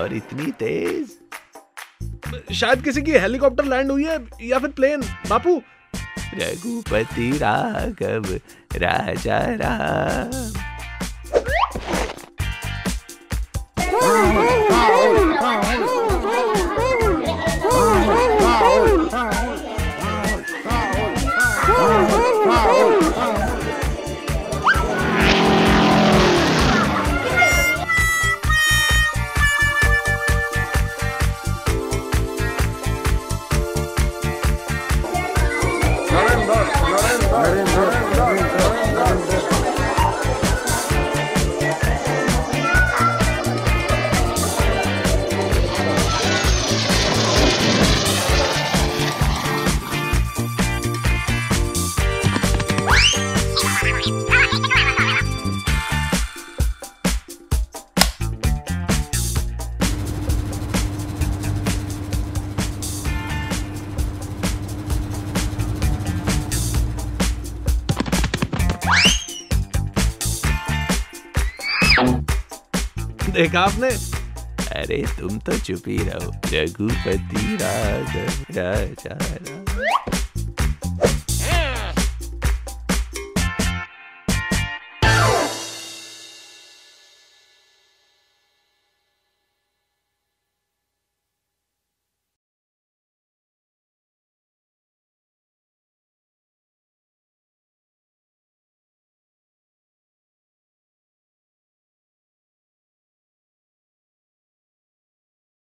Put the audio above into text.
और इतनी तेज। शायद किसी की हेलीकॉप्टर लैंड हुई है या फिर प्लेन। बापू। रघुपति राघव राजा राम। Ah! देखा आपने? अरे तुम तो चुप ही रहो। रघुपति राजा राजा